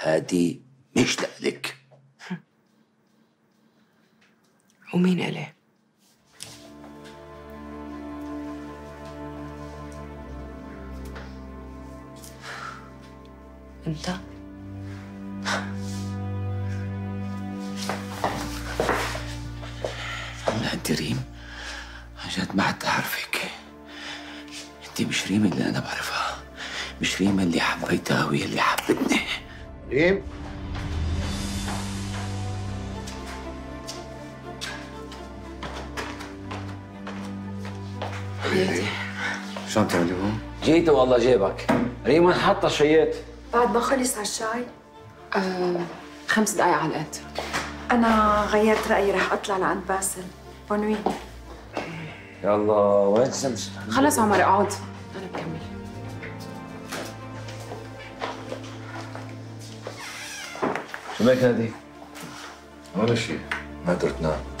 هادي مش لك ومين إلي؟ انت؟ لا انت ريم جد ما حد عارفك انت مش ريم اللي أنا بعرفها مش ريم اللي حبيتها وهي اللي حبتني ريم شو عم تعملي هون؟ جيت والله جيبك. ريم حاطة شيات بعد ما خلص هالشاي. آه، خمس دقايق على القد. أنا غيرت رأيي رح أطلع لعند باسل. بونوي يلا وين شمس؟ خلص عمر اقعد. أنا بكمل. بك هادي؟ ولا شيء ما قدرت نام